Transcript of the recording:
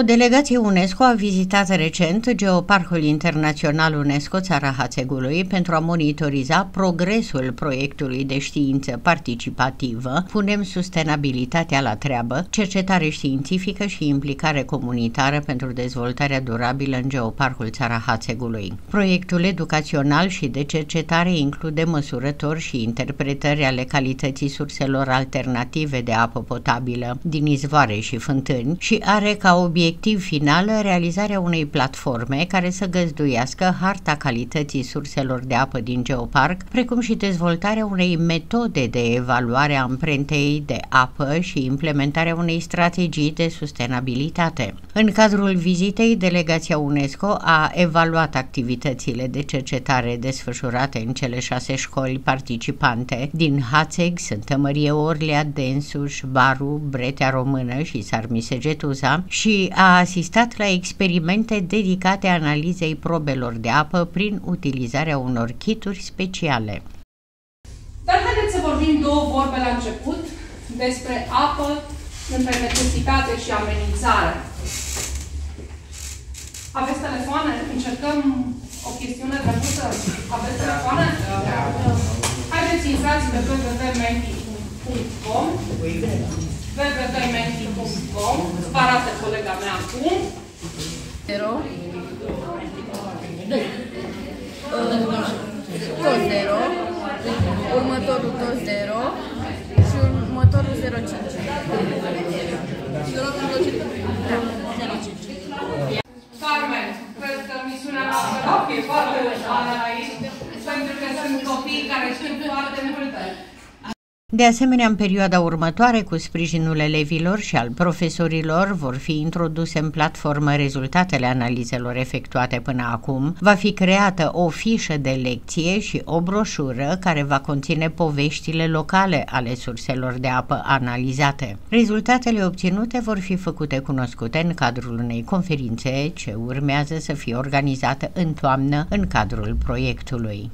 O delegație UNESCO a vizitat recent Geoparcul Internațional UNESCO Țara Hațegului pentru a monitoriza progresul proiectului de știință participativă Punem sustenabilitatea la treabă, cercetare științifică și implicare comunitară pentru dezvoltarea durabilă în Geoparcul Țara Hațegului. Proiectul educațional și de cercetare include măsurători și interpretări ale calității surselor alternative de apă potabilă din izvoare și fântâni și are ca obiectiv obiectiv final realizarea unei platforme care să găzduiască harta calității surselor de apă din geoparc, precum și dezvoltarea unei metode de evaluare a amprentei de apă și implementarea unei strategii de sustenabilitate. În cadrul vizitei, delegația UNESCO a evaluat activitățile de cercetare desfășurate în cele șase școli participante din Hațeg, Sântă Mărie Orlea, Densuș, Baru, Bretea Română și Sarmisegetuza și a asistat la experimente dedicate analizei probelor de apă prin utilizarea unor kituri speciale. Dar haideți să vorbim două vorbe la început despre apă între necesitate și amenințare. Aveți telefoane? Încercăm o chestiune drăguță? Aveți telefoane? Da. Haideți intrați pe www.menti.com www.menti.com Vă arată colega mea acum. Zero. Tot zero. Următorul tot zero. Și următorul 05. Carmen, cred că misiunea noastră va fi foarte ușoară aici, pentru că sunt copii care știu foarte multe. De asemenea, în perioada următoare, cu sprijinul elevilor și al profesorilor, vor fi introduse în platformă rezultatele analizelor efectuate până acum, va fi creată o fișă de lecție și o broșură care va conține poveștile locale ale surselor de apă analizate. Rezultatele obținute vor fi făcute cunoscute în cadrul unei conferințe ce urmează să fie organizată în toamnă în cadrul proiectului.